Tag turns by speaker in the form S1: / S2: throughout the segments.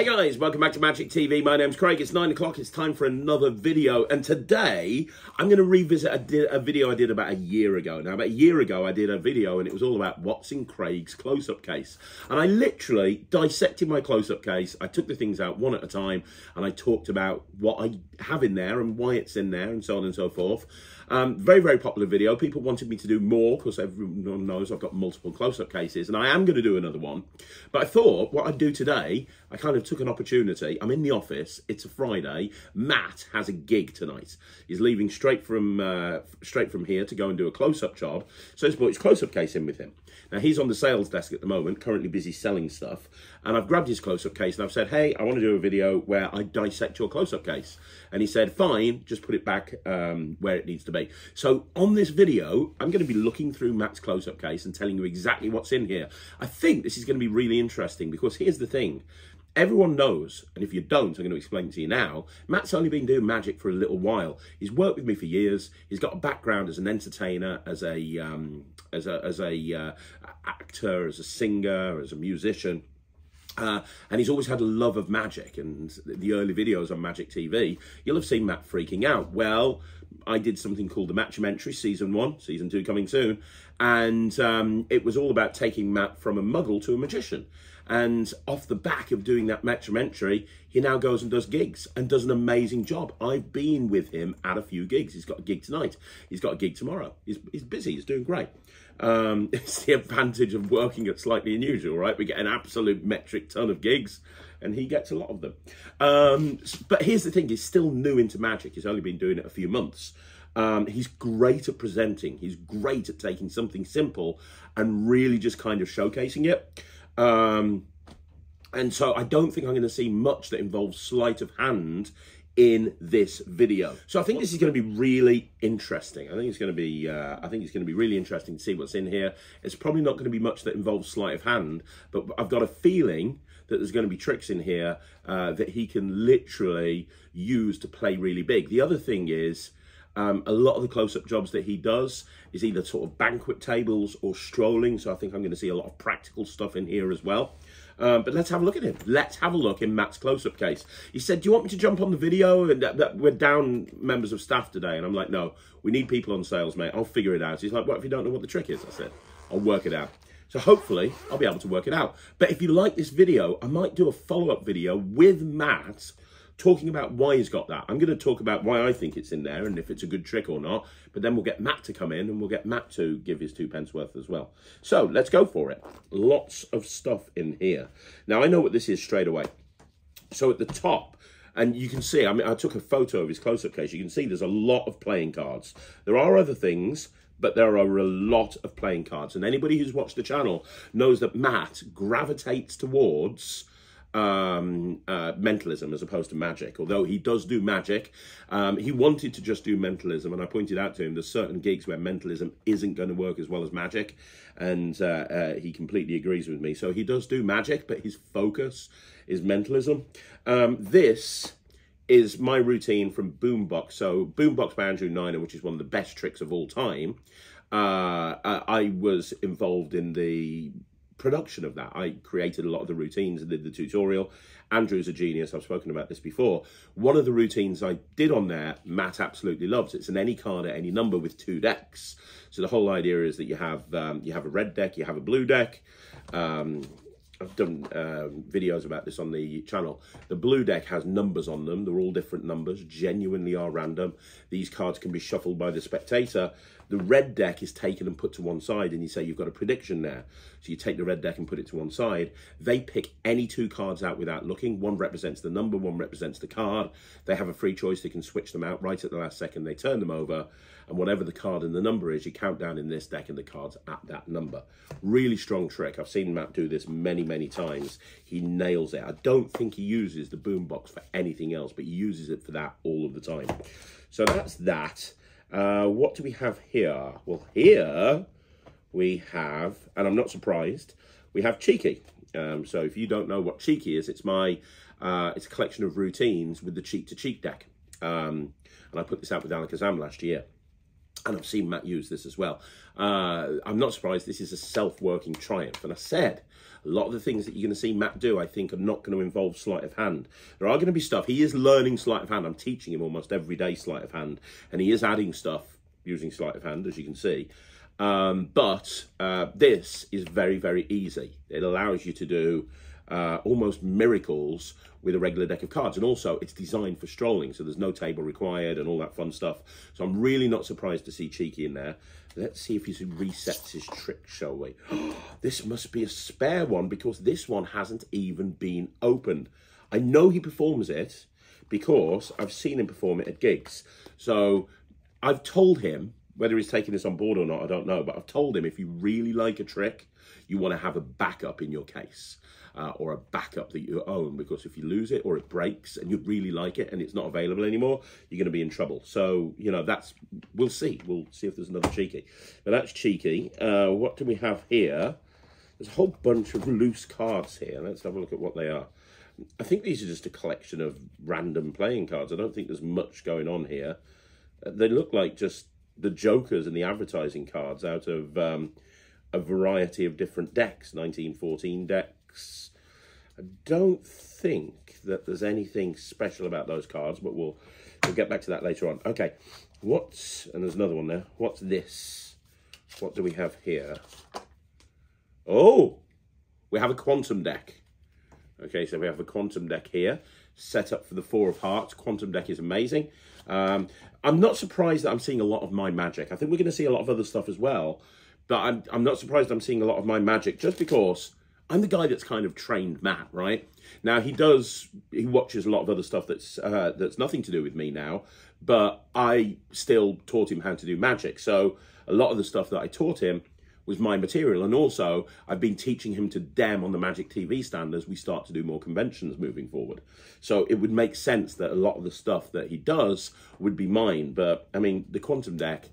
S1: Hey guys, welcome back to Magic TV. My name's Craig. It's nine o'clock. It's time for another video. And today I'm going to revisit a, a, video I did about a year ago. Now, about a year ago, I did a video and it was all about what's in Craig's close-up case. And I literally dissected my close-up case. I took the things out one at a time and I talked about what I have in there and why it's in there and so on and so forth. Um, very, very popular video. People wanted me to do more because everyone knows I've got multiple close-up cases and I am going to do another one. But I thought what I'd do today, I kind of took an opportunity. I'm in the office. It's a Friday. Matt has a gig tonight. He's leaving straight from uh, straight from here to go and do a close-up job. So he's brought his close-up case in with him. Now he's on the sales desk at the moment, currently busy selling stuff. And I've grabbed his close-up case and I've said, hey, I want to do a video where I dissect your close-up case. And he said, fine, just put it back um, where it needs to be. So on this video, I'm going to be looking through Matt's close-up case and telling you exactly what's in here. I think this is going to be really interesting because here's the thing. Everyone knows, and if you don't, I'm going to explain it to you now. Matt's only been doing magic for a little while. He's worked with me for years. He's got a background as an entertainer, as a um, as a as a uh, actor, as a singer, as a musician. Uh, and he's always had a love of magic and the early videos on Magic TV, you'll have seen Matt freaking out. Well, I did something called the Matchamentary Season 1, Season 2 coming soon, and um, it was all about taking Matt from a muggle to a magician. And off the back of doing that Matchamentary, he now goes and does gigs and does an amazing job. I've been with him at a few gigs. He's got a gig tonight. He's got a gig tomorrow. He's, he's busy. He's doing great. Um, it's the advantage of working at Slightly Unusual, right? We get an absolute metric ton of gigs and he gets a lot of them. Um, but here's the thing, he's still new into magic. He's only been doing it a few months. Um, he's great at presenting. He's great at taking something simple and really just kind of showcasing it. Um, and so I don't think I'm going to see much that involves sleight of hand in this video. So I think this is going to be really interesting. I think it's going to be uh, I think it's going to be really interesting to see what's in here. It's probably not going to be much that involves sleight of hand, but I've got a feeling that there's going to be tricks in here uh, that he can literally use to play really big. The other thing is um, a lot of the close-up jobs that he does is either sort of banquet tables or strolling. So I think I'm going to see a lot of practical stuff in here as well. Um, but let's have a look at him. Let's have a look in Matt's close-up case. He said, do you want me to jump on the video? And that, that, we're down members of staff today. And I'm like, no, we need people on sales, mate. I'll figure it out. He's like, what if you don't know what the trick is? I said, I'll work it out. So hopefully I'll be able to work it out. But if you like this video, I might do a follow-up video with Matt talking about why he's got that. I'm going to talk about why I think it's in there and if it's a good trick or not. But then we'll get Matt to come in and we'll get Matt to give his two pence worth as well. So let's go for it. Lots of stuff in here. Now I know what this is straight away. So at the top, and you can see, I mean, I took a photo of his close-up case. You can see there's a lot of playing cards. There are other things, but there are a lot of playing cards. And anybody who's watched the channel knows that Matt gravitates towards um, uh, mentalism as opposed to magic. Although he does do magic, um, he wanted to just do mentalism, and I pointed out to him there's certain gigs where mentalism isn't going to work as well as magic, and uh, uh, he completely agrees with me. So he does do magic, but his focus is mentalism. Um, this is my routine from Boombox. So Boombox by Andrew Niner, which is one of the best tricks of all time. Uh, I was involved in the production of that. I created a lot of the routines and did the tutorial. Andrew's a genius. I've spoken about this before. One of the routines I did on there, Matt absolutely loves. It's an any card at any number with two decks. So the whole idea is that you have um, you have a red deck, you have a blue deck. Um, I've done uh, videos about this on the channel. The blue deck has numbers on them. They're all different numbers, genuinely are random. These cards can be shuffled by the spectator. The red deck is taken and put to one side and you say you've got a prediction there. So you take the red deck and put it to one side. They pick any two cards out without looking. One represents the number, one represents the card. They have a free choice. They can switch them out right at the last second. They turn them over and whatever the card and the number is, you count down in this deck and the cards at that number. Really strong trick. I've seen Matt do this many, many times. He nails it. I don't think he uses the boombox for anything else, but he uses it for that all of the time. So that's that. Uh, what do we have here? Well, here we have, and I'm not surprised, we have Cheeky. Um, so if you don't know what Cheeky is, it's my, uh, it's a collection of routines with the cheek to cheek deck. Um, and I put this out with Alakazam last year. And I've seen Matt use this as well. Uh, I'm not surprised this is a self-working triumph. And I said, a lot of the things that you're going to see Matt do, I think, are not going to involve sleight of hand. There are going to be stuff. He is learning sleight of hand. I'm teaching him almost every day sleight of hand. And he is adding stuff using sleight of hand, as you can see. Um, but uh, this is very, very easy. It allows you to do uh, almost miracles with a regular deck of cards. And also, it's designed for strolling, so there's no table required and all that fun stuff. So I'm really not surprised to see Cheeky in there. Let's see if he resets his trick, shall we? this must be a spare one because this one hasn't even been opened. I know he performs it because I've seen him perform it at gigs. So I've told him, whether he's taking this on board or not, I don't know, but I've told him if you really like a trick, you want to have a backup in your case uh, or a backup that you own because if you lose it or it breaks and you really like it and it's not available anymore, you're going to be in trouble. So, you know, that's, we'll see. We'll see if there's another cheeky. But that's cheeky. Uh, what do we have here? There's a whole bunch of loose cards here. Let's have a look at what they are. I think these are just a collection of random playing cards. I don't think there's much going on here. Uh, they look like just the jokers and the advertising cards out of um, a variety of different decks, 1914 deck, I don't think that there's anything special about those cards, but we'll we'll get back to that later on. Okay, what's and there's another one there. What's this? What do we have here? Oh, we have a quantum deck. Okay, so we have a quantum deck here, set up for the four of hearts. Quantum deck is amazing. Um, I'm not surprised that I'm seeing a lot of my magic. I think we're going to see a lot of other stuff as well, but I'm, I'm not surprised I'm seeing a lot of my magic just because I'm the guy that's kind of trained Matt, right? Now he does, he watches a lot of other stuff that's uh, that's nothing to do with me now, but I still taught him how to do magic. So a lot of the stuff that I taught him was my material, and also I've been teaching him to dem on the Magic TV stand as we start to do more conventions moving forward. So it would make sense that a lot of the stuff that he does would be mine. But I mean, the quantum deck,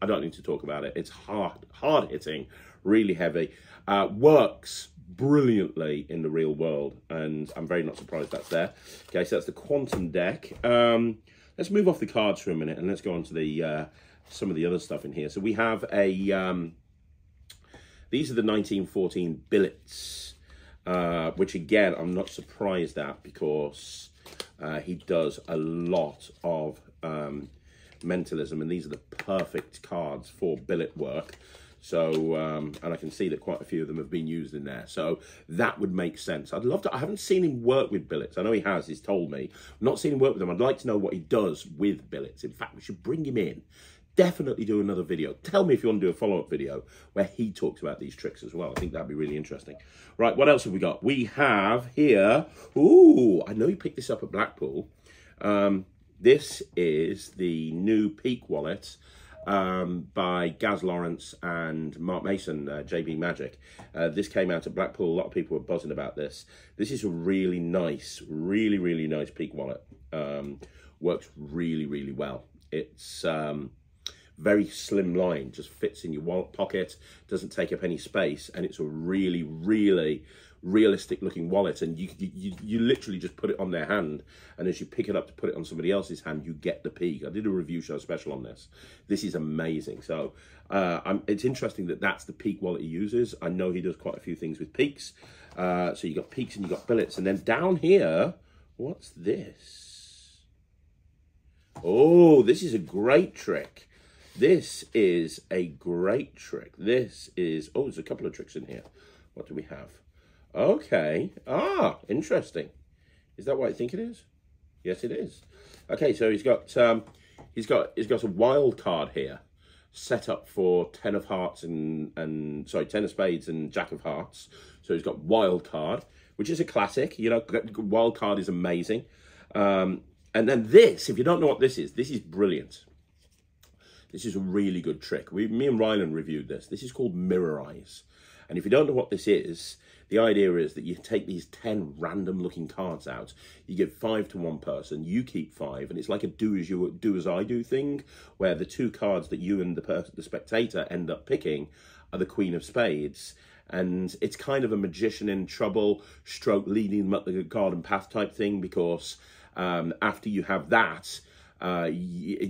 S1: I don't need to talk about it. It's hard, hard hitting, really heavy, uh, works brilliantly in the real world, and I'm very not surprised that's there. Okay, so that's the Quantum deck. Um, let's move off the cards for a minute, and let's go on to the uh, some of the other stuff in here. So we have a, um, these are the 1914 billets, uh, which again, I'm not surprised at because uh, he does a lot of um, mentalism, and these are the perfect cards for billet work. So, um, and I can see that quite a few of them have been used in there. So that would make sense. I'd love to, I haven't seen him work with billets. I know he has, he's told me. Not seen him work with them. I'd like to know what he does with billets. In fact, we should bring him in. Definitely do another video. Tell me if you want to do a follow-up video where he talks about these tricks as well. I think that'd be really interesting. Right, what else have we got? We have here, ooh, I know you picked this up at Blackpool. Um, this is the new Peak wallet um, by Gaz Lawrence and Mark Mason, uh, JB Magic. Uh, this came out at Blackpool. A lot of people were buzzing about this. This is a really nice, really, really nice Peak wallet. Um, works really, really well. It's um, very slim line, just fits in your wallet pocket, doesn't take up any space, and it's a really, really realistic looking wallet and you, you you literally just put it on their hand and as you pick it up to put it on somebody else's hand you get the peak. I did a review show special on this. This is amazing. So uh, it's interesting that that's the peak wallet he uses. I know he does quite a few things with peaks. Uh, so you got peaks and you got billets and then down here what's this? Oh this is a great trick. This is a great trick. This is oh there's a couple of tricks in here. What do we have Okay. Ah, interesting. Is that what I think it is? Yes, it is. Okay, so he's got um, he's got he's got a wild card here, set up for ten of hearts and and sorry, ten of spades and jack of hearts. So he's got wild card, which is a classic. You know, wild card is amazing. Um, and then this, if you don't know what this is, this is brilliant. This is a really good trick. We, me and Ryland reviewed this. This is called Mirror Eyes. And if you don't know what this is, the idea is that you take these 10 random looking cards out, you give five to one person, you keep five, and it's like a do as you do as I do thing, where the two cards that you and the the spectator end up picking are the Queen of Spades. And it's kind of a magician in trouble, stroke leading them up the garden path type thing, because um, after you have that, uh,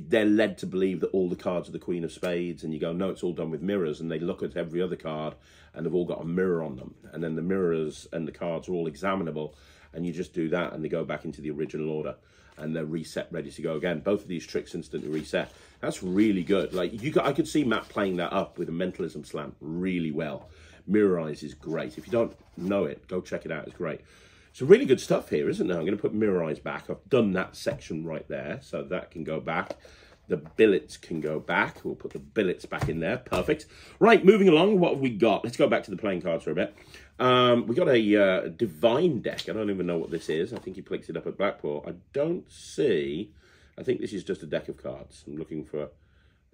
S1: they're led to believe that all the cards are the Queen of Spades, and you go, no, it's all done with mirrors, and they look at every other card, and they've all got a mirror on them, and then the mirrors and the cards are all examinable, and you just do that, and they go back into the original order, and they're reset, ready to go again. Both of these tricks instantly reset. That's really good. Like you, I could see Matt playing that up with a mentalism slam really well. Mirror Eyes is great. If you don't know it, go check it out. It's great. Some really good stuff here, isn't there? I'm going to put Mirror Eyes back. I've done that section right there, so that can go back. The billets can go back. We'll put the billets back in there. Perfect. Right, moving along, what have we got? Let's go back to the playing cards for a bit. Um, we got a uh, Divine deck. I don't even know what this is. I think he picks it up at Blackpool. I don't see... I think this is just a deck of cards. I'm looking for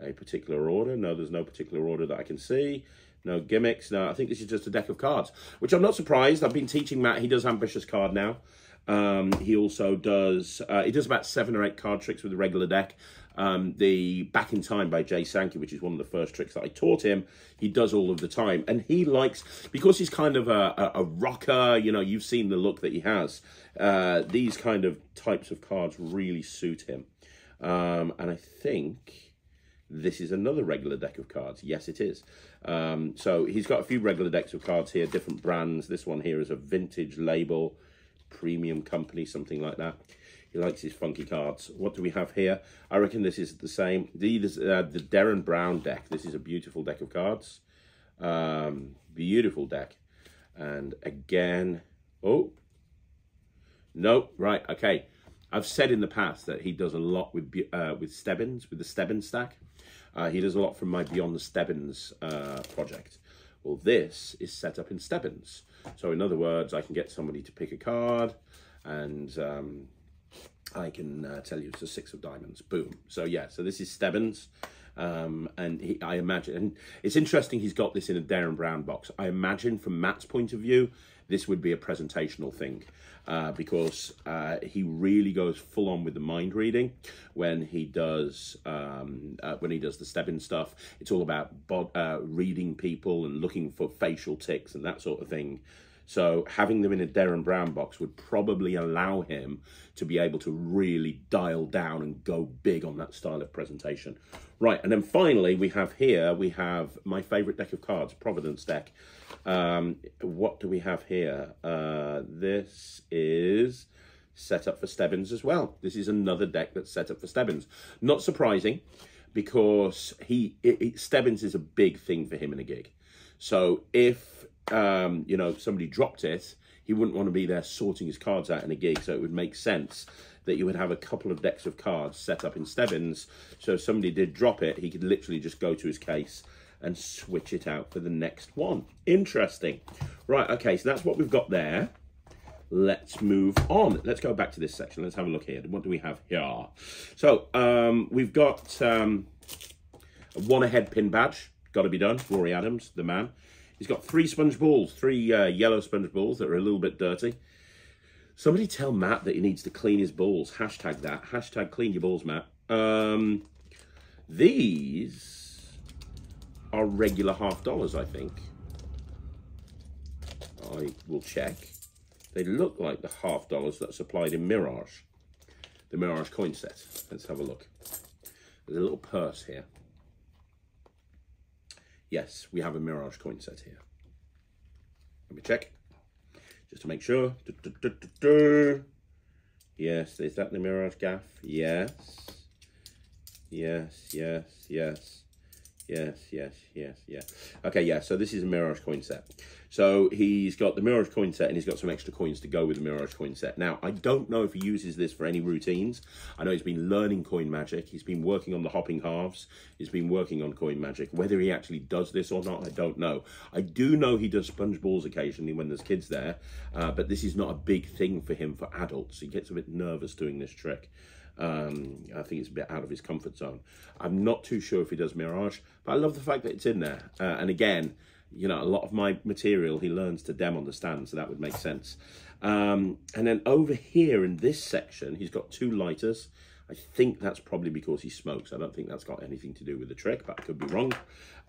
S1: a particular order. No, there's no particular order that I can see. No gimmicks. No, I think this is just a deck of cards, which I'm not surprised. I've been teaching Matt. He does Ambitious Card now. Um, he also does, uh, he does about seven or eight card tricks with the regular deck. Um, the Back in Time by Jay Sankey, which is one of the first tricks that I taught him, he does all of the time. And he likes, because he's kind of a, a, a rocker, you know, you've seen the look that he has. Uh, these kind of types of cards really suit him. Um, and I think this is another regular deck of cards. Yes, it is. Um, so he's got a few regular decks of cards here, different brands. This one here is a vintage label, premium company, something like that. He likes his funky cards. What do we have here? I reckon this is the same. These uh, the Derren Brown deck. This is a beautiful deck of cards. Um, beautiful deck. And again, oh, no, right, okay. I've said in the past that he does a lot with uh, with Stebbins, with the Stebbins stack. Uh, he does a lot from my Beyond the Stebbins uh, project. Well, this is set up in Stebbins. So in other words, I can get somebody to pick a card and um, I can uh, tell you it's a six of diamonds. Boom. So yeah, so this is Stebbins. Um, and he, I imagine, and it's interesting he's got this in a Derren Brown box. I imagine from Matt's point of view, this would be a presentational thing uh, because uh, he really goes full on with the mind reading when he does um, uh, when he does the Stebbins stuff. It's all about uh, reading people and looking for facial ticks and that sort of thing. So having them in a Derren Brown box would probably allow him to be able to really dial down and go big on that style of presentation. Right, and then finally we have here, we have my favourite deck of cards, Providence deck. Um, what do we have here? Uh, this is set up for Stebbins as well. This is another deck that's set up for Stebbins. Not surprising because he it, it, Stebbins is a big thing for him in a gig. So if um, you know somebody dropped it, he wouldn't want to be there sorting his cards out in a gig. So it would make sense that you would have a couple of decks of cards set up in Stebbins. So if somebody did drop it, he could literally just go to his case and switch it out for the next one. Interesting. Right, okay, so that's what we've got there. Let's move on. Let's go back to this section. Let's have a look here. What do we have here? So um, we've got um, a one ahead pin badge. Got to be done. Rory Adams, the man. He's got three sponge balls, three uh, yellow sponge balls that are a little bit dirty. Somebody tell Matt that he needs to clean his balls. Hashtag that. Hashtag clean your balls, Matt. Um, these are regular half dollars, I think. I will check. They look like the half dollars that's applied in Mirage, the Mirage coin set. Let's have a look. There's a little purse here. Yes, we have a Mirage coin set here. Let me check, just to make sure. Du, du, du, yes, is that the Mirage gaff? Yes. Yes, yes, yes. Yes, yes, yes, yeah. Okay, yeah, so this is a Mirage coin set. So he's got the Mirage coin set and he's got some extra coins to go with the Mirage coin set. Now, I don't know if he uses this for any routines. I know he's been learning coin magic. He's been working on the hopping halves. He's been working on coin magic. Whether he actually does this or not, I don't know. I do know he does sponge balls occasionally when there's kids there, uh, but this is not a big thing for him for adults. He gets a bit nervous doing this trick. Um, I think it's a bit out of his comfort zone. I'm not too sure if he does Mirage, but I love the fact that it's in there. Uh, and again, you know, a lot of my material he learns to dem on the stand, so that would make sense. Um, and then over here in this section, he's got two lighters. I think that's probably because he smokes. I don't think that's got anything to do with the trick, but I could be wrong.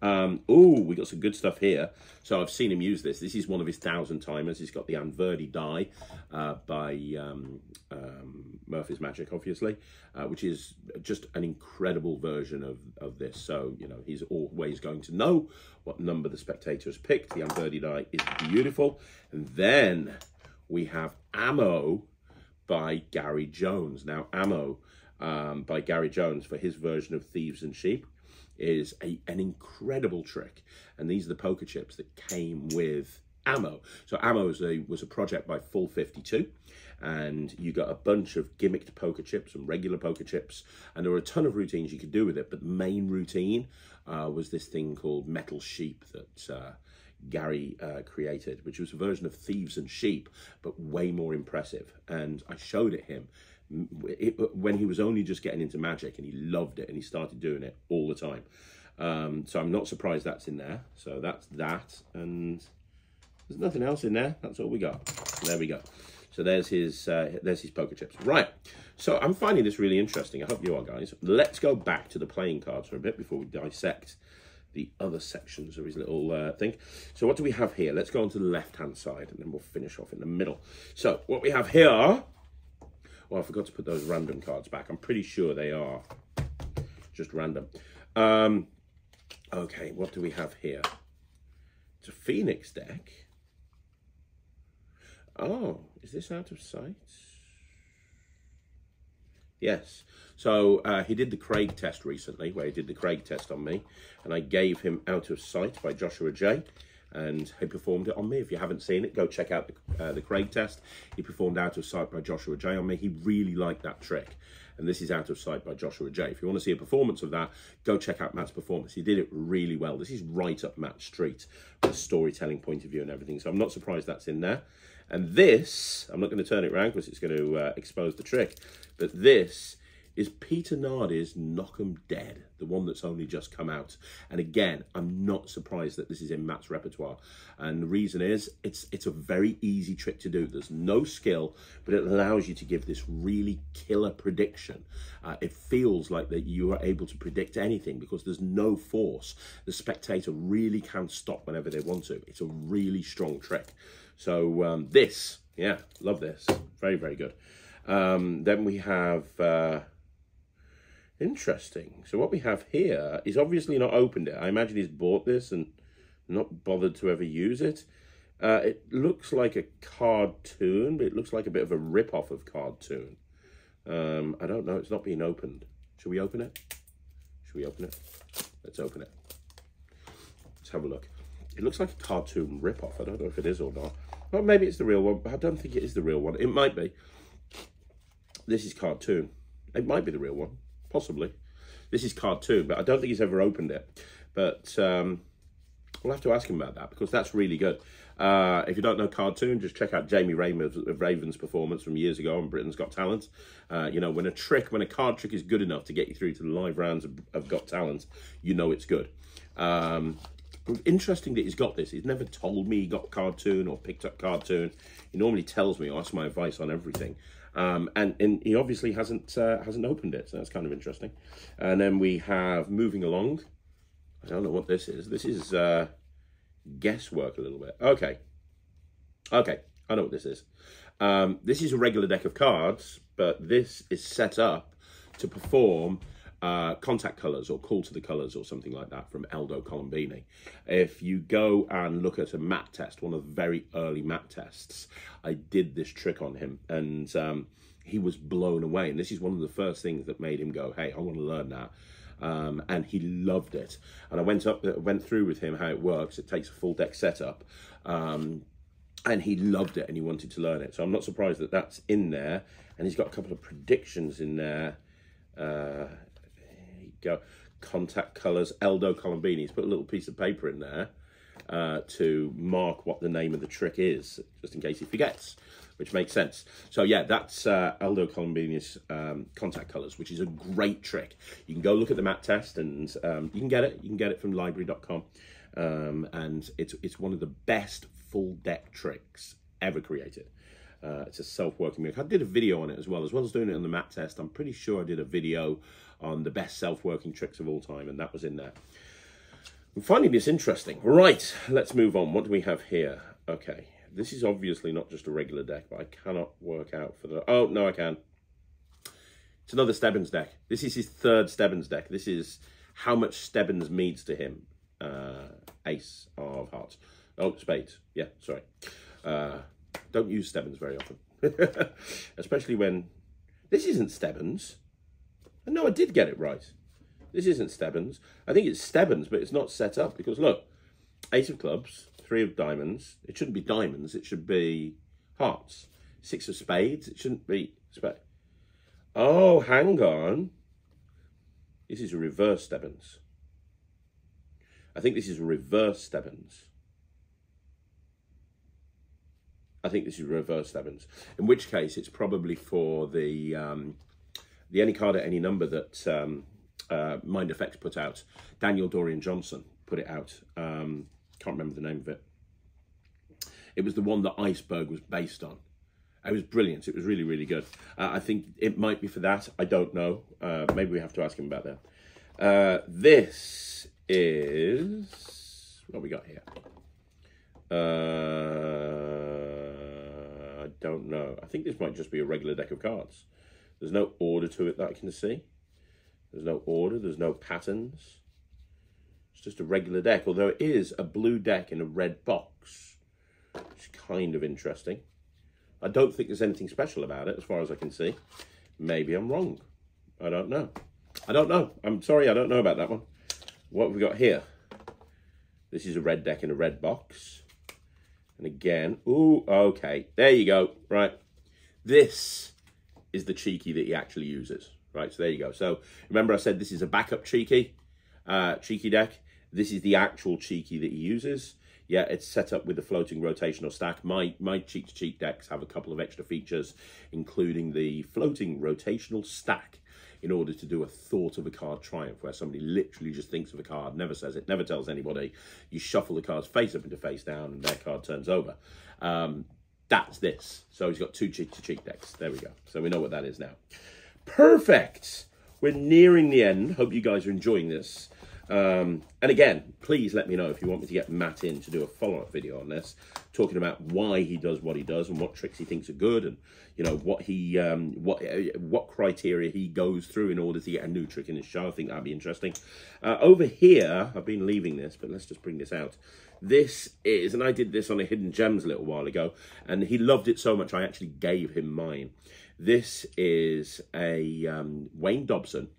S1: Um, oh, we got some good stuff here. So I've seen him use this. This is one of his thousand timers. He's got the Anverdi die uh, by um, um, Murphy's Magic, obviously, uh, which is just an incredible version of, of this. So, you know, he's always going to know what number the spectator has picked. The Anverdi die is beautiful. And then we have Ammo by Gary Jones. Now, Ammo um, by Gary Jones for his version of Thieves and Sheep is a, an incredible trick. And these are the poker chips that came with Ammo. So Ammo was a, was a project by Full 52 and you got a bunch of gimmicked poker chips and regular poker chips and there were a ton of routines you could do with it but the main routine uh, was this thing called Metal Sheep that uh, Gary uh, created which was a version of Thieves and Sheep but way more impressive and I showed it him it, when he was only just getting into magic and he loved it and he started doing it all the time um, so I'm not surprised that's in there so that's that and there's nothing else in there. That's all we got. There we go. So there's his uh, there's his poker chips. Right. So I'm finding this really interesting. I hope you are, guys. Let's go back to the playing cards for a bit before we dissect the other sections of his little uh, thing. So what do we have here? Let's go on to the left-hand side, and then we'll finish off in the middle. So what we have here... Well, I forgot to put those random cards back. I'm pretty sure they are just random. Um, okay, what do we have here? It's a Phoenix deck. Oh, is this out of sight? Yes. So uh, he did the Craig test recently, where he did the Craig test on me, and I gave him Out of Sight by Joshua Jay. And he performed it on me. If you haven't seen it, go check out the, uh, the Craig test. He performed Out of Sight by Joshua Jay on me. He really liked that trick. And this is Out of Sight by Joshua Jay. If you want to see a performance of that, go check out Matt's performance. He did it really well. This is right up Matt's street from a storytelling point of view and everything. So I'm not surprised that's in there. And this, I'm not going to turn it around because it's going to uh, expose the trick, but this is Peter Nardi's Knock 'em Dead, the one that's only just come out. And again, I'm not surprised that this is in Matt's repertoire. And the reason is, it's it's a very easy trick to do. There's no skill, but it allows you to give this really killer prediction. Uh, it feels like that you are able to predict anything because there's no force. The spectator really can stop whenever they want to. It's a really strong trick. So um, this, yeah, love this. Very, very good. Um, then we have, uh, interesting. So what we have here is obviously not opened it. I imagine he's bought this and not bothered to ever use it. Uh, it looks like a cartoon, but it looks like a bit of a rip-off of cartoon. Um, I don't know. It's not being opened. Should we open it? Should we open it? Let's open it. Let's have a look. It looks like a cartoon rip-off. I don't know if it is or not. Well, maybe it's the real one, but I don't think it is the real one. It might be. This is cartoon. It might be the real one, possibly. This is cartoon, but I don't think he's ever opened it. But um, we'll have to ask him about that because that's really good. Uh, if you don't know cartoon, just check out Jamie Raven's, Raven's performance from years ago on Britain's Got Talent. Uh, you know, when a trick, when a card trick is good enough to get you through to the live rounds of, of Got Talent, you know it's good. Um, interesting that he's got this. He's never told me he got cartoon or picked up cartoon. He normally tells me or asks my advice on everything. Um, and, and he obviously hasn't uh, hasn't opened it, so that's kind of interesting. And then we have moving along. I don't know what this is. This is uh, guesswork a little bit. Okay, okay, I know what this is. Um, this is a regular deck of cards, but this is set up to perform uh, contact colors or call to the colors or something like that from Aldo Colombini. If you go and look at a mat test, one of the very early mat tests, I did this trick on him and um, he was blown away. And this is one of the first things that made him go, hey, I want to learn that. Um, and he loved it. And I went up, went through with him how it works. It takes a full deck setup. Um, and he loved it and he wanted to learn it. So I'm not surprised that that's in there. And he's got a couple of predictions in there. Uh, go contact colors Aldo Colombini. He's put a little piece of paper in there uh, to mark what the name of the trick is, just in case he forgets, which makes sense. So yeah, that's uh, Colombini's um, contact colors, which is a great trick. You can go look at the mat test and um, you can get it. You can get it from lybrary.com. Um, and it's, it's one of the best full deck tricks ever created. Uh, it's a self-working move. I did a video on it as well, as well as doing it on the mat test. I'm pretty sure I did a video on the best self-working tricks of all time, and that was in there. I'm finding this interesting. Right, let's move on. What do we have here? Okay, this is obviously not just a regular deck, but I cannot work out for the... Oh, no, I can. It's another Stebbins deck. This is his third Stebbins deck. This is how much Stebbins means to him. Uh, ace of hearts. Oh, spades. Yeah, sorry. Uh, don't use Stebbins very often. Especially when... This isn't Stebbins. No, I did get it right. This isn't Stebbins. I think it's Stebbins, but it's not set up because look, Ace of clubs, three of diamonds. It shouldn't be diamonds. It should be hearts. Six of spades. It shouldn't be spade. Oh, hang on. This is a reverse Stebbins. I think this is a reverse Stebbins. I think this is reverse Stebbins. In which case, it's probably for the um, the any card at any number that um, uh, Mind Effects put out. Daniel Dorian Johnson put it out. Um, can't remember the name of it. It was the one that Iceberg was based on. It was brilliant. It was really, really good. Uh, I think it might be for that. I don't know. Uh, maybe we have to ask him about that. Uh, this is what we got here. Don't know. I think this might just be a regular deck of cards. There's no order to it that I can see. There's no order. There's no patterns. It's just a regular deck, although it is a blue deck in a red box. It's kind of interesting. I don't think there's anything special about it, as far as I can see. Maybe I'm wrong. I don't know. I don't know. I'm sorry, I don't know about that one. What have we got here? This is a red deck in a red box. And again, ooh, okay. There you go. Right. This is the cheeky that he actually uses. Right, so there you go. So remember I said this is a backup cheeky, uh, cheeky deck. This is the actual cheeky that he uses. Yeah, it's set up with the floating rotational stack. My my cheek to cheek decks have a couple of extra features, including the floating rotational stack in order to do a thought of a card triumph, where somebody literally just thinks of a card, never says it, never tells anybody. You shuffle the cards face up into face down, and their card turns over. Um, that's this. So he's got two cheek to cheek decks. There we go. So we know what that is now. Perfect. We're nearing the end. Hope you guys are enjoying this. Um, and again, please let me know if you want me to get Matt in to do a follow-up video on this, talking about why he does what he does and what tricks he thinks are good, and you know what he um, what uh, what criteria he goes through in order to get a new trick in his show. I think that'd be interesting. Uh, over here, I've been leaving this, but let's just bring this out. This is, and I did this on a Hidden Gems a little while ago, and he loved it so much I actually gave him mine. This is a um, Wayne Dobson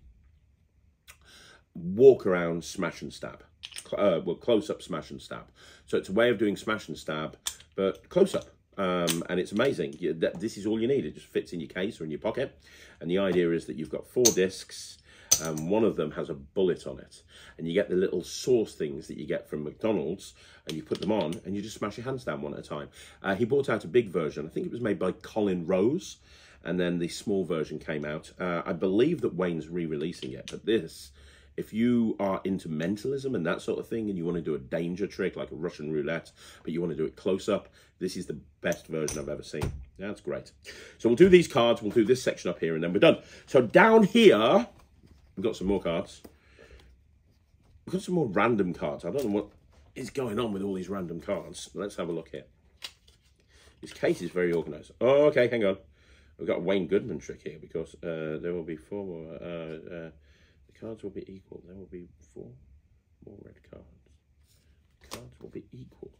S1: walk around smash and stab. Uh, well, close up smash and stab. So it's a way of doing smash and stab, but close up. Um, and it's amazing. You, that, this is all you need. It just fits in your case or in your pocket. And the idea is that you've got four discs. Um, one of them has a bullet on it. And you get the little sauce things that you get from McDonald's and you put them on and you just smash your hands down one at a time. Uh, he brought out a big version. I think it was made by Colin Rose. And then the small version came out. Uh, I believe that Wayne's re-releasing it. But this if you are into mentalism and that sort of thing and you want to do a danger trick like a Russian roulette, but you want to do it close up, this is the best version I've ever seen. That's great. So we'll do these cards, we'll do this section up here and then we're done. So down here, we've got some more cards. We've got some more random cards. I don't know what is going on with all these random cards. Let's have a look here. This case is very organised. Oh, okay, hang on. We've got a Wayne Goodman trick here because uh, there will be four more. Uh, uh, cards will be equal. There will be four more red cards. Cards will be equal.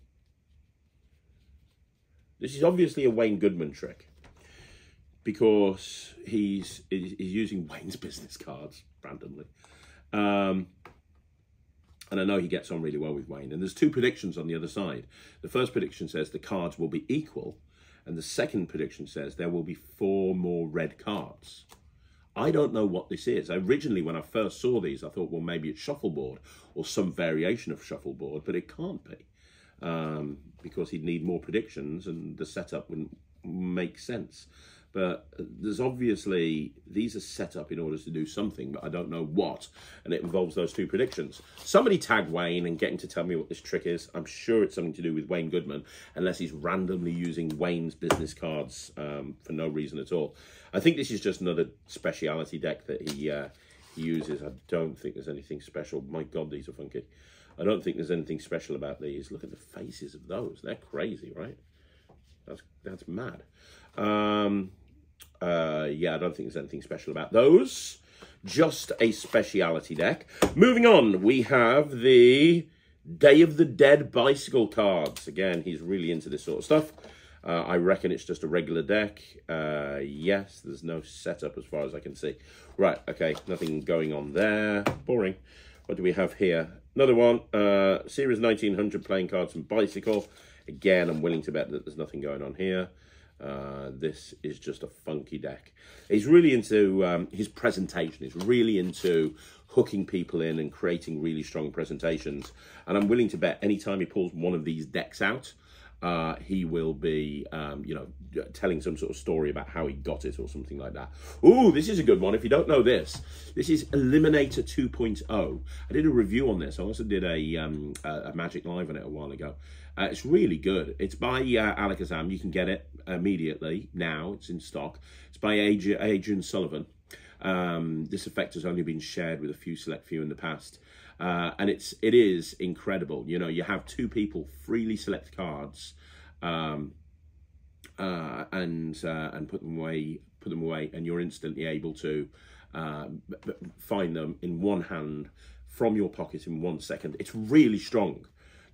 S1: This is obviously a Wayne Goodman trick because he's he's using Wayne's business cards randomly. Um, and I know he gets on really well with Wayne. And there's two predictions on the other side. The first prediction says the cards will be equal. And the second prediction says there will be four more red cards. I don't know what this is. Originally, when I first saw these, I thought, well, maybe it's shuffleboard or some variation of shuffleboard, but it can't be um, because he'd need more predictions and the setup wouldn't make sense. But there's obviously, these are set up in order to do something, but I don't know what. And it involves those two predictions. Somebody tag Wayne and get him to tell me what this trick is. I'm sure it's something to do with Wayne Goodman, unless he's randomly using Wayne's business cards um, for no reason at all. I think this is just another speciality deck that he, uh, he uses. I don't think there's anything special. My God, these are funky. I don't think there's anything special about these. Look at the faces of those. They're crazy, right? That's, that's mad. Um, Uh, yeah, I don't think there's anything special about those. Just a speciality deck. Moving on, we have the Day of the Dead bicycle cards. Again, he's really into this sort of stuff. Uh, I reckon it's just a regular deck. Uh, yes, there's no setup as far as I can see. Right, okay, nothing going on there. Boring. What do we have here? Another one, uh, Series 1900 playing cards and bicycle. Again, I'm willing to bet that there's nothing going on here. Uh, this is just a funky deck. He's really into um, his presentation. He's really into hooking people in and creating really strong presentations. And I'm willing to bet anytime he pulls one of these decks out, uh, he will be, um, you know, telling some sort of story about how he got it or something like that. Ooh, this is a good one. If you don't know this, this is Eliminator 2.0. I did a review on this. I also did a, um, a Magic Live on it a while ago. Uh, it's really good. It's by uh, Alakazam. You can get it immediately now. It's in stock. It's by Adrian Sullivan. Um, this effect has only been shared with a few select few in the past. Uh, and it's it is incredible. You know, you have two people freely select cards, um, uh, and uh, and put them away, put them away, and you're instantly able to uh, find them in one hand from your pocket in one second. It's really strong.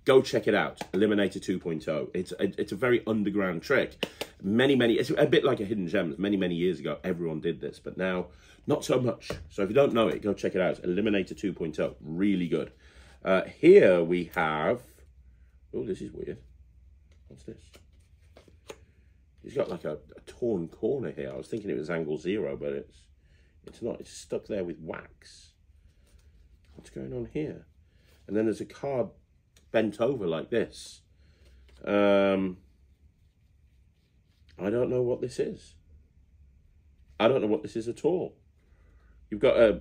S1: Go check it out, Eliminator 2.0. It's a, it's a very underground trick. Many, many, it's a bit like a Hidden Gems. Many, many years ago, everyone did this, but now not so much. So if you don't know it, go check it out. Eliminator 2.0, really good. Uh, here we have, oh, this is weird. What's this? He's got like a, a torn corner here. I was thinking it was angle zero, but it's it's not. It's stuck there with wax. What's going on here? And then there's a card bent over like this. Um, I don't know what this is. I don't know what this is at all. You've got a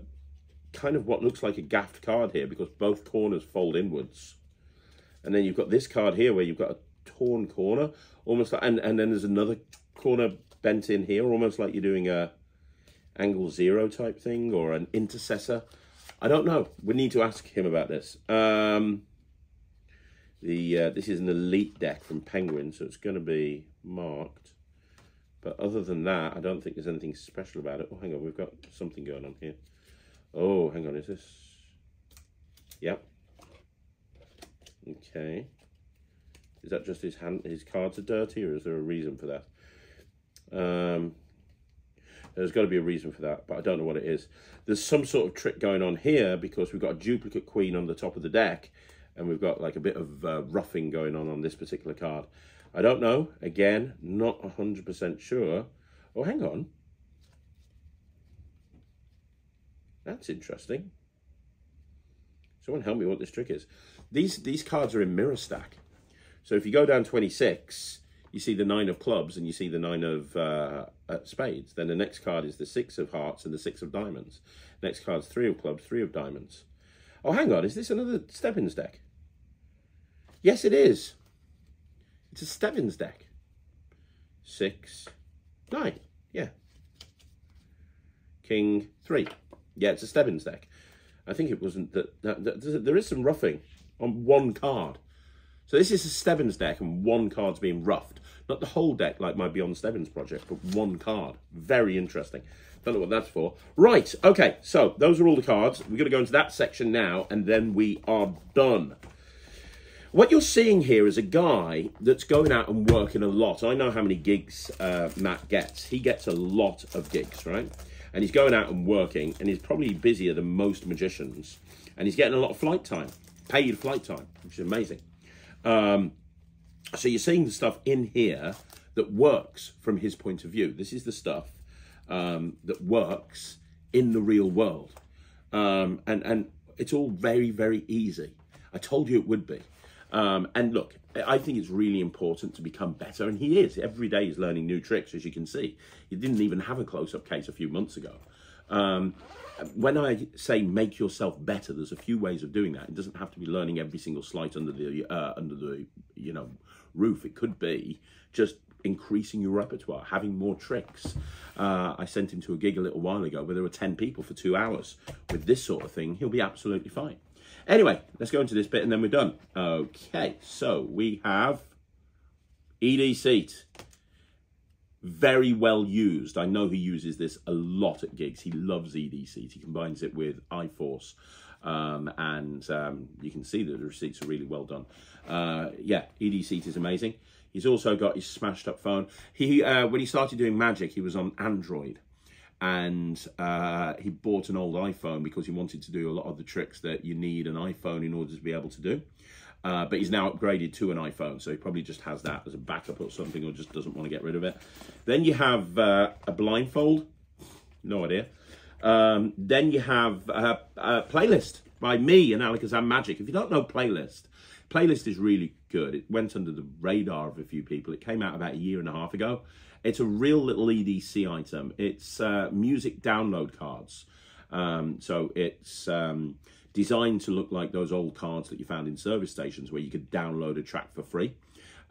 S1: kind of what looks like a gaffed card here because both corners fold inwards. And then you've got this card here where you've got a torn corner, almost like, and, and then there's another corner bent in here, almost like you're doing a angle zero type thing or an intercessor. I don't know. We need to ask him about this. Um, the uh, This is an elite deck from Penguin, so it's going to be marked. But other than that, I don't think there's anything special about it. Oh, hang on, we've got something going on here. Oh, hang on, is this? Yep. Okay. Is that just his hand? His cards are dirty, or is there a reason for that? Um, there's got to be a reason for that, but I don't know what it is. There's some sort of trick going on here because we've got a duplicate queen on the top of the deck, and we've got like a bit of uh, roughing going on on this particular card. I don't know. Again, not 100% sure. Oh, hang on. That's interesting. Someone help me what this trick is. These, these cards are in mirror stack. So if you go down 26, you see the nine of clubs and you see the nine of uh, uh, spades. Then the next card is the six of hearts and the six of diamonds. Next card's three of clubs, three of diamonds. Oh, hang on. Is this another Stebbins deck? Yes, it is. It's a Stebbins deck. Six, nine. Yeah. King, three. Yeah, it's a Stebbins deck. I think it wasn't that, that, that there is some roughing on one card. So this is a Stebbins deck and one card's being roughed. Not the whole deck like my Beyond Stebbins project, but one card. Very interesting. Don't know what that's for. Right, okay, so those are all the cards. We're going to go into that section now, and then we are done. What you're seeing here is a guy that's going out and working a lot. I know how many gigs uh, Matt gets. He gets a lot of gigs, right? And he's going out and working, and he's probably busier than most magicians. And he's getting a lot of flight time, paid flight time, which is amazing. Um, so you're seeing the stuff in here that works from his point of view. This is the stuff um, that works in the real world. Um, and, and it's all very, very easy. I told you it would be. Um, and look, I think it's really important to become better, and he is. Every day he's learning new tricks, as you can see. He didn't even have a close-up case a few months ago. Um, when I say make yourself better, there's a few ways of doing that. It doesn't have to be learning every single sleight under the uh, under the you know roof. It could be just increasing your repertoire, having more tricks. Uh, I sent him to a gig a little while ago where there were 10 people for two hours. With this sort of thing, he'll be absolutely fine. Anyway, let's go into this bit and then we're done. Okay, so we have EDC. Very well used. I know he uses this a lot at gigs. He loves EDCs. He combines it with iForce. Um, and um, you can see that the receipts are really well done. Uh, yeah, EDC is amazing. He's also got his smashed up phone. He uh, When he started doing magic, he was on Android. And uh, he bought an old iPhone because he wanted to do a lot of the tricks that you need an iPhone in order to be able to do. Uh, but he's now upgraded to an iPhone, so he probably just has that as a backup or something, or just doesn't want to get rid of it. Then you have uh, a blindfold, no idea. Um, then you have a, a, playlist by me and Alakazam Magic. If you don't know playlist, playlist is really good. It went under the radar of a few people. It came out about a year and a half ago. It's a real little EDC item. It's uh, music download cards. Um, so it's um, designed to look like those old cards that you found in service stations where you could download a track for free.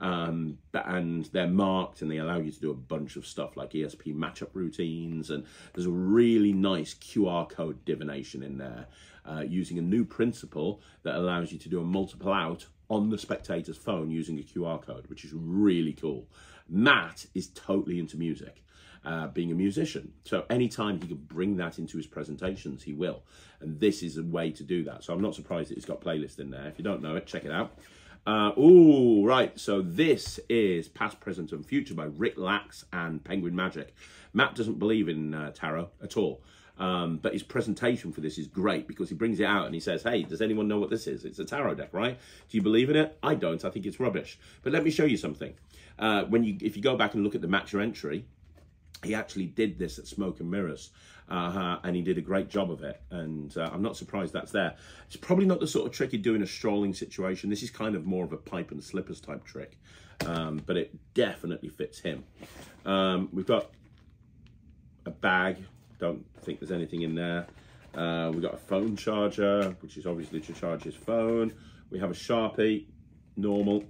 S1: Um, and they're marked and they allow you to do a bunch of stuff like ESP matchup routines. And there's a really nice QR code divination in there uh, using a new principle that allows you to do a multiple out on the spectator's phone using a QR code, which is really cool. Matt is totally into music uh, being a musician. So anytime he can bring that into his presentations, he will. And this is a way to do that. So I'm not surprised that it's got playlist in there. If you don't know it, check it out. Uh, oh, right. So this is Past, Present and Future by Rick Lax and Penguin Magic. Matt doesn't believe in uh, tarot at all. Um, but his presentation for this is great because he brings it out and he says, hey, does anyone know what this is? It's a tarot deck, right? Do you believe in it? I don't. I think it's rubbish. But let me show you something. Uh, when you, If you go back and look at the match your entry, he actually did this at Smoke and Mirrors, uh, and he did a great job of it. And uh, I'm not surprised that's there. It's probably not the sort of trick you do in a strolling situation. This is kind of more of a pipe and slippers type trick, um, but it definitely fits him. Um, we've got a bag. Don't think there's anything in there. Uh, we've got a phone charger, which is obviously to charge his phone. We have a Sharpie, normal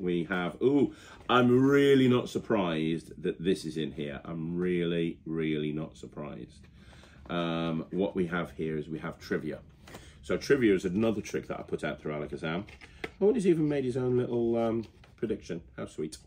S1: we have, ooh, I'm really not surprised that this is in here. I'm really, really not surprised. Um, what we have here is we have trivia. So trivia is another trick that I put out through Alakazam. Oh, and he's even made his own little um, prediction. How sweet.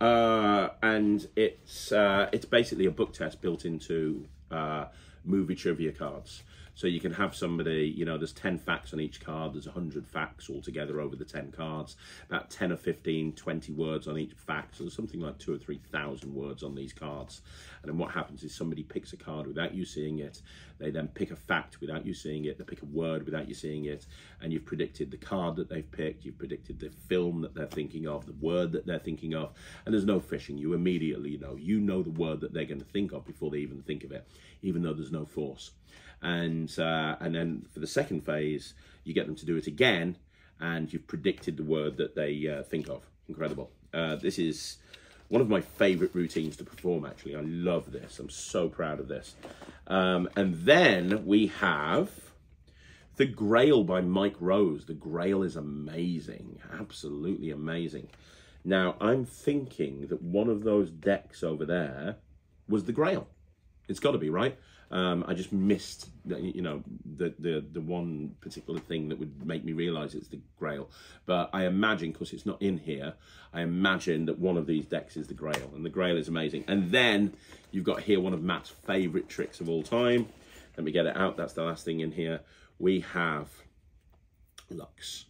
S1: Uh, and it's uh, it's basically a book test built into uh, movie trivia cards. So you can have somebody, you know, there's 10 facts on each card, there's 100 facts altogether over the 10 cards, about 10 or 15, 20 words on each fact, so there's something like two or 3,000 words on these cards. And then what happens is somebody picks a card without you seeing it, they then pick a fact without you seeing it, they pick a word without you seeing it, and you've predicted the card that they've picked, you've predicted the film that they're thinking of, the word that they're thinking of, and there's no fishing. You immediately know. You know the word that they're going to think of before they even think of it, even though there's no force and uh, and then for the second phase you get them to do it again and you've predicted the word that they uh, think of. Incredible. Uh, this is one of my favorite routines to perform actually. I love this. I'm so proud of this. Um, and then we have the grail by mike rose. The grail is amazing. Absolutely amazing. Now i'm thinking that one of those decks over there was the grail it's got to be right um, I just missed, you know, the, the the one particular thing that would make me realise it's the Grail. But I imagine, because it's not in here, I imagine that one of these decks is the Grail, and the Grail is amazing. And then you've got here one of Matt's favourite tricks of all time. Let me get it out. That's the last thing in here. We have Lux.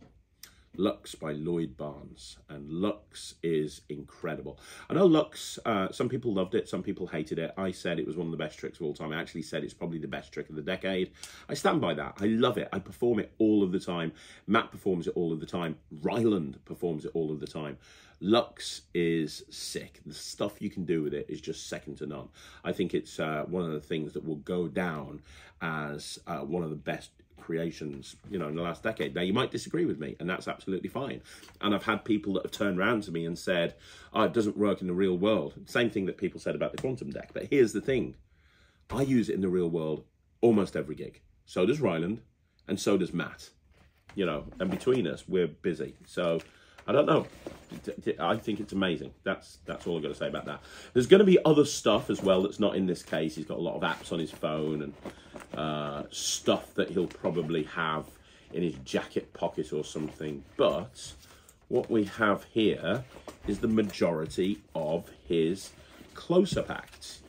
S1: Lux by Lloyd Barnes, and Lux is incredible. I know Lux, uh, some people loved it, some people hated it. I said it was one of the best tricks of all time. I actually said it's probably the best trick of the decade. I stand by that. I love it. I perform it all of the time. Matt performs it all of the time. Ryland performs it all of the time. Lux is sick. The stuff you can do with it is just second to none. I think it's uh, one of the things that will go down as uh, one of the best creations, you know, in the last decade. Now, you might disagree with me, and that's absolutely fine. And I've had people that have turned around to me and said, oh, it doesn't work in the real world. Same thing that people said about the quantum deck. But here's the thing. I use it in the real world almost every gig. So does Ryland, and so does Matt. You know, and between us, we're busy. So I don't know. I think it's amazing. That's that's all I've got to say about that. There's going to be other stuff as well that's not in this case. He's got a lot of apps on his phone and uh, stuff that he'll probably have in his jacket pocket or something. But what we have here is the majority of his close-up acts.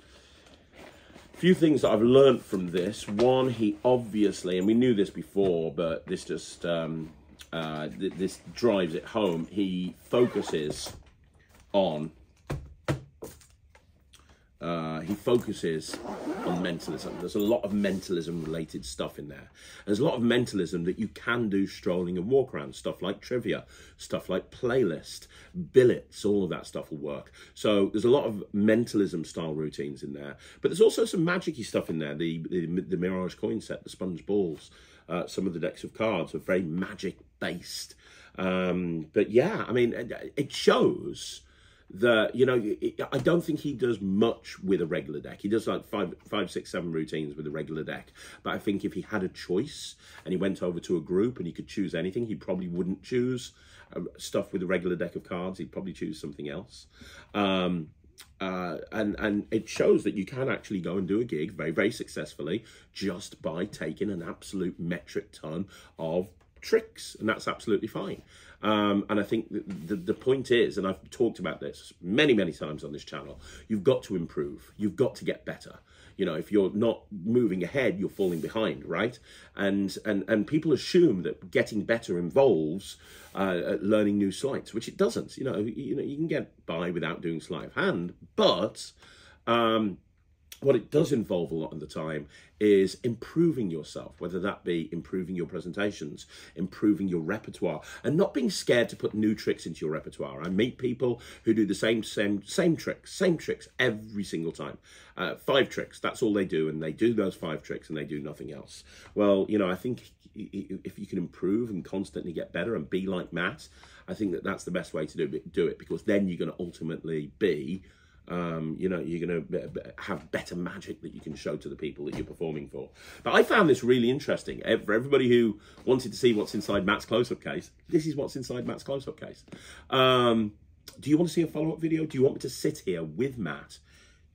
S1: Few things that I've learned from this. One, he obviously, and we knew this before, but this just um, uh, th this drives it home. He focuses on uh, he focuses on mentalism. There's a lot of mentalism related stuff in there. There's a lot of mentalism that you can do strolling and walk around, stuff like trivia, stuff like playlist, billets, all of that stuff will work. So there's a lot of mentalism style routines in there. But there's also some magicy stuff in there. The, the, the Mirage coin set, the sponge balls, uh, some of the decks of cards are very magic based. Um, but yeah, I mean, it shows that you know I don't think he does much with a regular deck. He does like five, five, six, seven routines with a regular deck. But I think if he had a choice and he went over to a group and he could choose anything, he probably wouldn't choose uh, stuff with a regular deck of cards. He'd probably choose something else. Um, uh, and and it shows that you can actually go and do a gig very very successfully just by taking an absolute metric ton of tricks, and that's absolutely fine. Um, and I think the, the, point is, and I've talked about this many, many times on this channel, you've got to improve. You've got to get better. You know, if you're not moving ahead, you're falling behind, right? And and and people assume that getting better involves uh, learning new sleights, which it doesn't. You know, you know, you can get by without doing sleight of hand, but um, what it does involve a lot of the time is improving yourself, whether that be improving your presentations, improving your repertoire, and not being scared to put new tricks into your repertoire. I meet people who do the same same same tricks, same tricks every single time. Uh, five tricks, that's all they do, and they do those five tricks and they do nothing else. Well, you know, I think if you can improve and constantly get better and be like Matt, I think that that's the best way to do do it because then you're going to ultimately be um, you know, you're going to have better magic that you can show to the people that you're performing for. But I found this really interesting. For everybody who wanted to see what's inside Matt's close-up case, this is what's inside Matt's close-up case. Um, do you want to see a follow-up video? Do you want me to sit here with Matt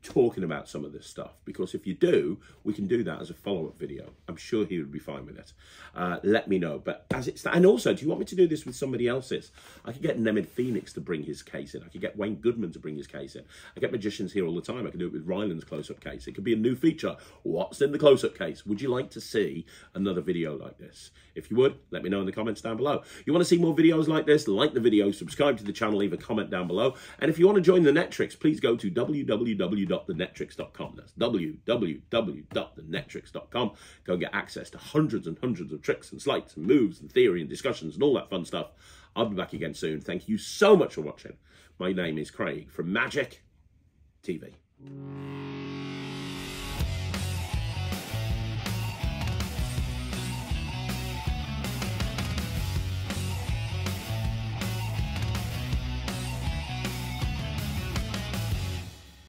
S1: talking about some of this stuff because if you do we can do that as a follow-up video. I'm sure he would be fine with it. Uh, let me know. But as it's and also do you want me to do this with somebody else's? I could get Nemid Phoenix to bring his case in. I could get Wayne Goodman to bring his case in. I get magicians here all the time. I can do it with Ryland's close-up case. It could be a new feature. What's in the close-up case? Would you like to see another video like this? If you would let me know in the comments down below. You want to see more videos like this? Like the video subscribe to the channel leave a comment down below. And if you want to join the Netrix please go to www www.thenetrix.com. That's www.thenetrix.com. Go and get access to hundreds and hundreds of tricks and sleights and moves and theory and discussions and all that fun stuff. I'll be back again soon. Thank you so much for watching. My name is Craig from Magic TV.